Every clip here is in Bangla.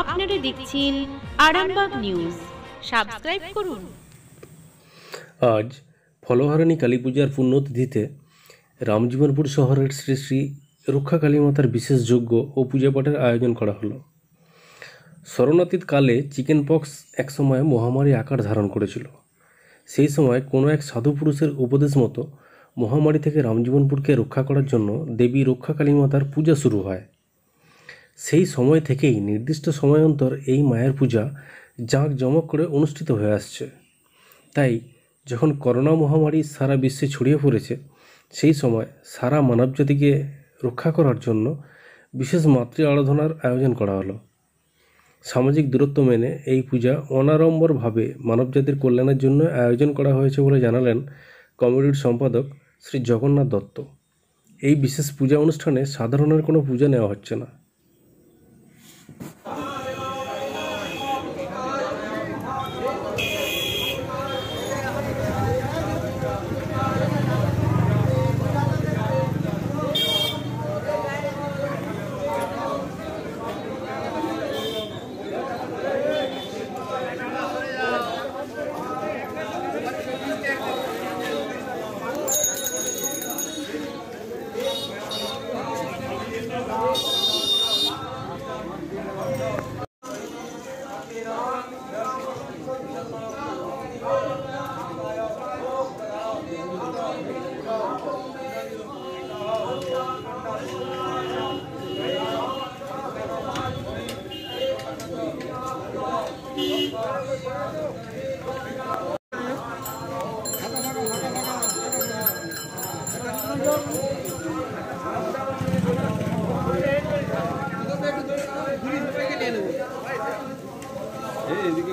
আপনারা দেখছেন আরামবাগ নিউজ। সাবস্ক্রাইব করুন। আজ ফলহারানী কালী পূজার পুণ্যতিথিতে রামজীবনপুর শহরের শ্রী শ্রী রক্ষা কালী মাতার বিশেষ যজ্ঞ ও পূজাপাঠের আয়োজন করা হলো। শরণাতীত কালে চিকেন পক্স একসময় মহামারী আকার ধারণ করেছিল। সেই সময় কোনো এক সাধু পুরুষের উপদেশ মতো মহামারী থেকে রামজীবনপুরকে রক্ষা করার জন্য দেবী রক্ষা কালী মাতার পূজা শুরু হয়। সেই সময় থেকেই নির্দিষ্ট সময় অন্তর এই মায়ের পূজা জাঁকজমক করে অনুষ্ঠিত হয়ে আসছে। তাই যখন করোনা মহামারী সারা বিশ্বে ছড়িয়ে পড়েছে, সেই সময় সারা মানবজাতিকে রক্ষা করার জন্য বিশেষ মাতৃ আরাধনার আয়োজন করা হলো। সামাজিক দূরত্ব মেনে এই পূজা অনাড়ম্বরভাবে মানবজাতির কল্যাণের জন্য আয়োজন করা হয়েছে বলে জানালেন কমিটির সম্পাদক শ্রী জগন্নাথ দত্ত। এই বিশেষ পূজা অনুষ্ঠানে সাধারণের কোনো পূজা নেওয়া হচ্ছে না। এদিকে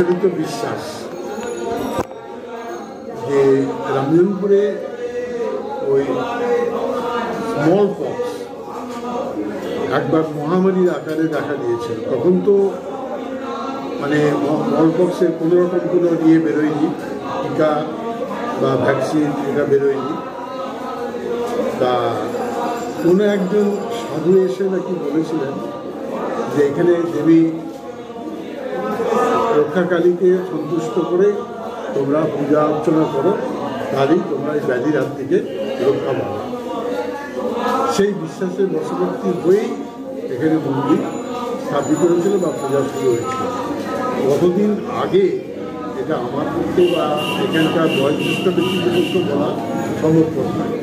প্রচলিত বিশ্বাস যে রামজনপুরে ওই স্মল পক্স একবার মহামারীর আকারে দেখা দিয়েছিল। তখন তো মানে স্মল পক্সের কোনো রকম কোনো ইয়ে বেরোয়নি, টিকা বা ভ্যাকসিন এটা বেরোয়নি। তা কোনো একজন সাধু এসে নাকি বলেছিলেন যে এখানে দেবী রক্ষাকালীকে সন্তুষ্ট করে তোমরা পূজা অর্চনা করো তাহলেই তোমরা এই ব্যাধির হাত থেকে রক্ষা পাবে। সেই বিশ্বাসের বশবর্তী হয়েই এখানে মন্দির স্থাপিত হয়েছিল বা পূজা শুরু হয়েছিল। কতদিন আগে এটা আমার পক্ষে বা এখানকার বয়োজ্যেষ্ঠ ব্যক্তিদের পক্ষে বলা সম্ভবপর নয়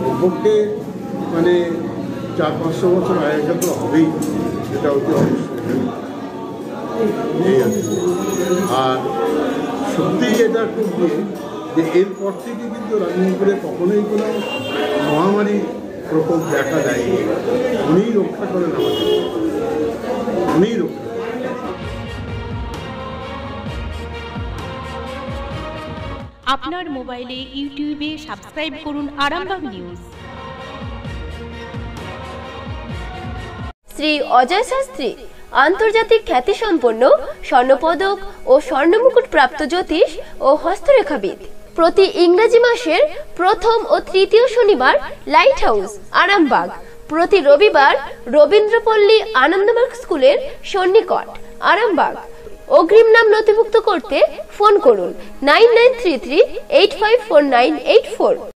কমপক্ষে মানে চার পাঁচশো বছর আগেকার তো হবেই, এটা অতি অবশ্যই। এই আর সত্যিই এটা খুব যে এরপর থেকে কিন্তু রাজনীতিপুরে কখনোই কোনো মহামারী প্রকোপ দেখা দেয়নি। উনিই রক্ষা করেন আমাদের। উনিই রক্ষা আপনার মোবাইলে ইউটিউবে সাবস্ক্রাইব করুন আরামবাগ নিউজ। শ্রী অজয় শাস্ত্রী আন্তর্জাতিক খ্যাতিসম্পন্ন, স্বর্ণপদক ও স্বর্ণমুকুট প্রাপ্ত জ্যোতিষ ও হস্তরেখাবিদ। প্রতি ইংরেজি মাসের প্রথম ও তৃতীয় শনিবার লাইট হাউস, আরামবাগ। প্রতি রবিবার রবীন্দ্রপল্লী আনন্দমার্গ স্কুলের সন্নিকট, আরামবাগ। অগ্রিম নাম নথিভুক্ত করতে ফোন করুন nine nine three three eight five four nine eight four.